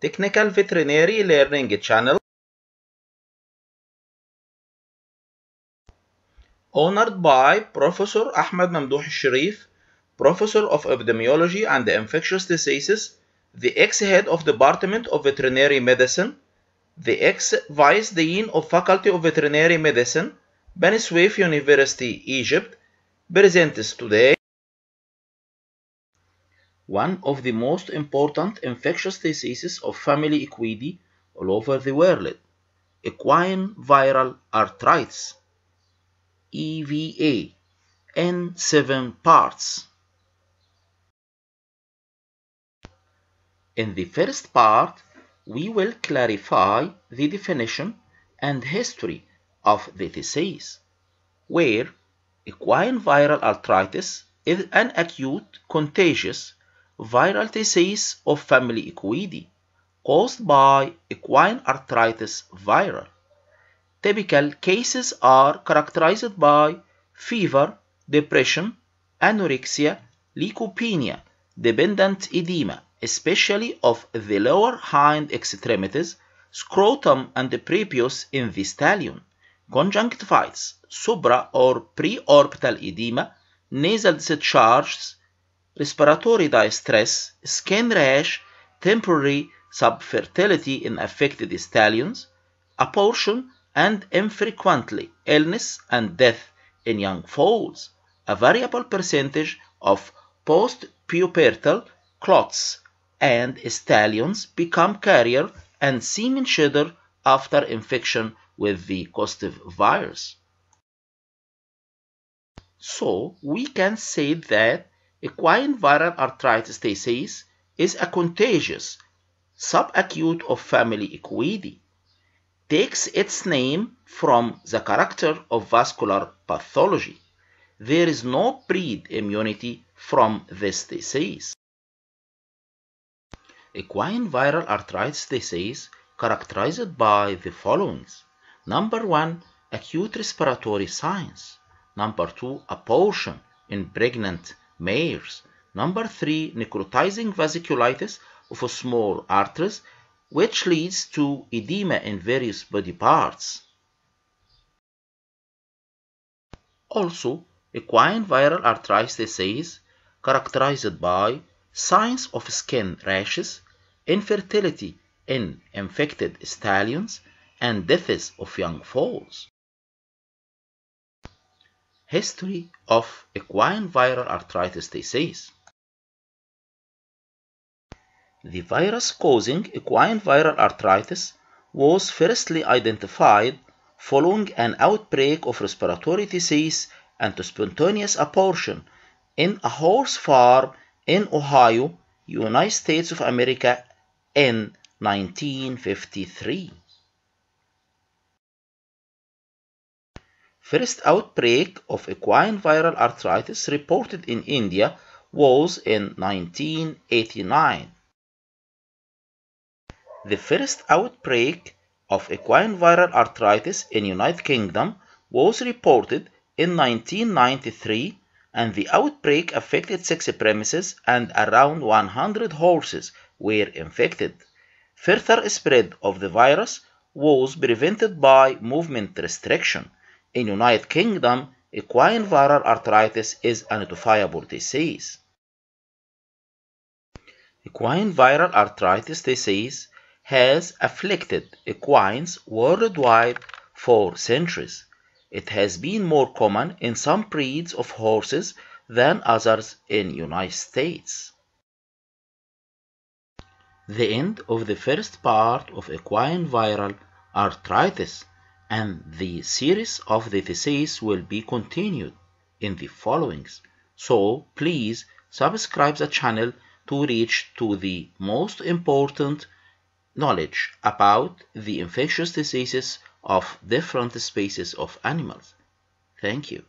Technical Veterinary Learning Channel. Honored by Professor Ahmed Mamdouh Sherif, Professor of Epidemiology and Infectious Diseases, the ex-head of Department of Veterinary Medicine, the ex-vice dean of Faculty of Veterinary Medicine, Beni Suef University, Egypt, presents today one of the most important infectious diseases of family equidae all over the world, equine viral arteritis, EVA, in seven parts. In the first part, we will clarify the definition and history of the disease, where equine viral arteritis is an acute, contagious, viral disease of family equidae caused by equine arteritis viral. Typical cases are characterized by fever, depression, anorexia, leukopenia, dependent edema, especially of the lower hind extremities, scrotum and prepuce in the stallion, conjunctivitis, supra or preorbital edema, nasal discharges, respiratory distress, skin rash, temporary subfertility in affected stallions, abortion, and infrequently illness and death in young foals, a variable percentage of post-pubertal colts, and stallions become carrier and semen shedder after infection with the causative virus. So we can say that equine viral arteritis disease is a contagious subacute of family equidae takes its name from the character of vascular pathology. There is no breed immunity from this disease. Equine viral arteritis disease characterized by the following. Number one, acute respiratory signs. Number two, abortion in pregnant mares. Number three, necrotizing vasculitis of a small arteries which leads to edema in various body parts. Also, equine viral arteritis disease characterized by signs of skin rashes, infertility in infected stallions, and deaths of young foals. History of equine viral arteritis disease the virus causing equine viral arteritis was firstly identified following an outbreak of respiratory disease and spontaneous abortion in a horse farm in Ohio, United States of America in 1953. First outbreak of equine viral arteritis reported in India was in 1989. The first outbreak of equine viral arteritis in United Kingdom was reported in 1993 and the outbreak affected six premises and around 100 horses were infected. Further spread of the virus was prevented by movement restriction. In United Kingdom, equine viral arteritis is a notifiable disease. Equine viral arteritis disease has afflicted equines worldwide for centuries. It has been more common in some breeds of horses than others in United States. The end of the first part of equine viral arteritis and the series of the disease will be continued in the followings. So please subscribe the channel to reach to the most important knowledge about the infectious diseases of different species of animals. Thank you.